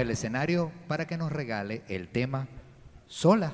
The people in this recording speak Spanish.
el escenario para que nos regale el tema sola.